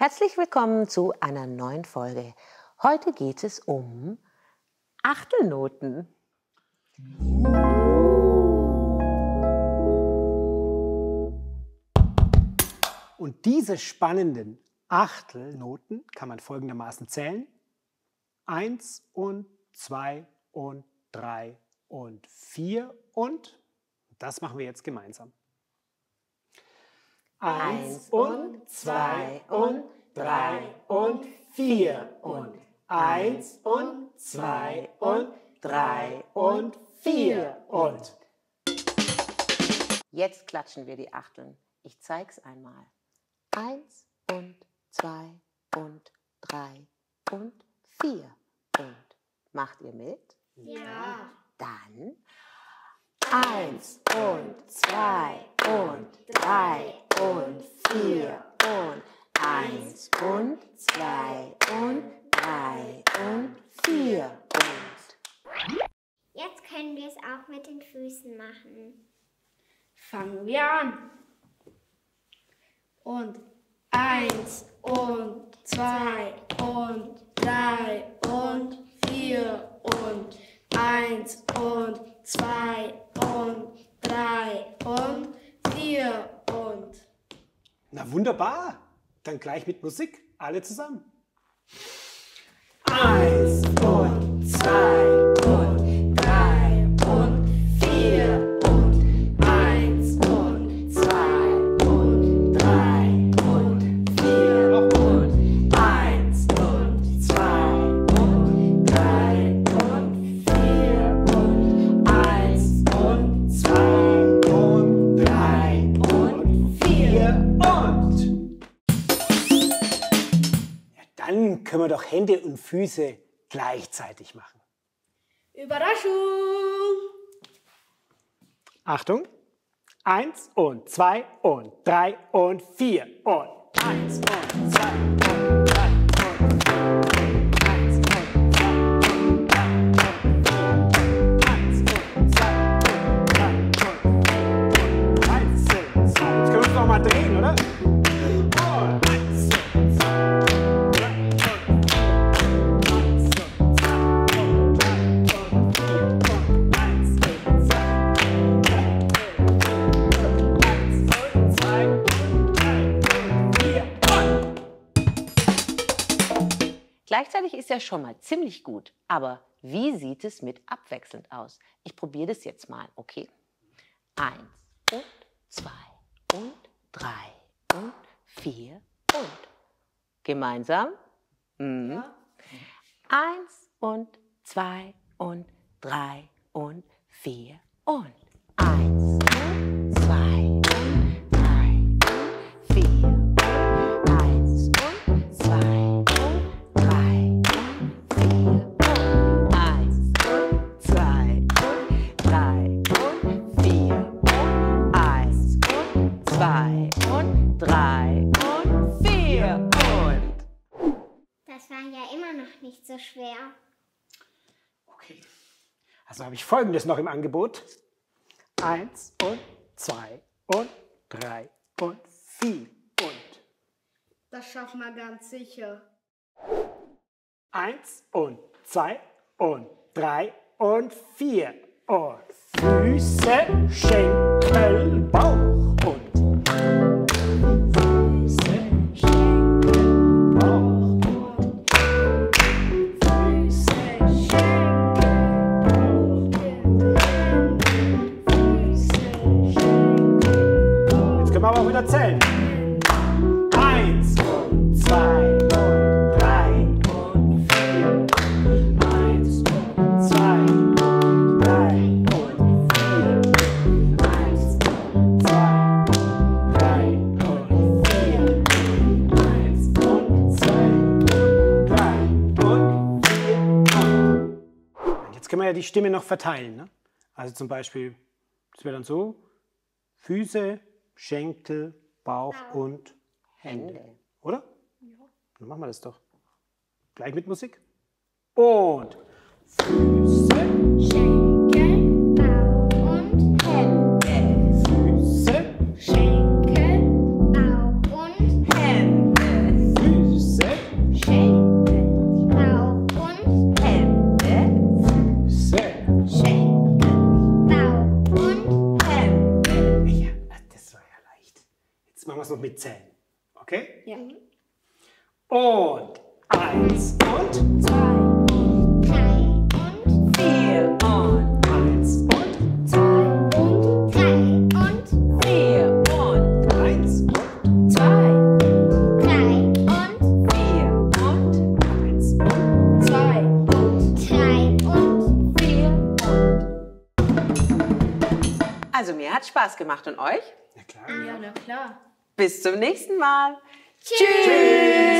Herzlich willkommen zu einer neuen Folge. Heute geht es um Achtelnoten. Und diese spannenden Achtelnoten kann man folgendermaßen zählen. Eins und zwei und drei und vier und das machen wir jetzt gemeinsam. Eins und zwei und drei und vier und eins und zwei und drei und vier und Jetzt klatschen wir die Achteln. Ich zeig's einmal. Eins und zwei und drei und vier und. Macht ihr mit? Ja. Dann eins und zwei und drei und vier und eins und zwei und drei und vier und. Jetzt können wir es auch mit den Füßen machen. Fangen wir an. Und eins und zwei und drei und vier und eins und zwei und drei und vier und. Na wunderbar. Dann gleich mit Musik. Alle zusammen. Eins zwei dann können wir doch Hände und Füße gleichzeitig machen. Überraschung! Achtung. Eins und zwei und drei und vier und eins und zwei Gleichzeitig ist ja schon mal ziemlich gut. Aber wie sieht es mit abwechselnd aus? Ich probiere das jetzt mal, okay? Eins und zwei und drei und vier und. Gemeinsam? Mhm. Eins und zwei und drei und vier und. Eins Das war ja immer noch nicht so schwer. Okay. Also habe ich folgendes noch im Angebot. Eins und zwei und drei und vier und Das schaffen wir ganz sicher. eins und zwei und drei und vier und Füße, Schenkel, Bauch können wir aber auch wieder zählen. Eins und zwei und drei und vier. Eins und zwei und drei und vier. Eins und zwei und drei und vier. Eins und zwei und drei und vier. Und jetzt können wir ja die Stimme noch verteilen. Ne? Also zum Beispiel, das wäre dann so: Füße, Schenkel, Bauch und Hände. Oder? Dann machen wir das doch. Gleich mit Musik. Und Füße, Schenkel, eins und zwei, drei und vier und. Also mir hat Spaß gemacht und euch? ja klar. ja, na klar. Bis zum nächsten Mal. tschüss.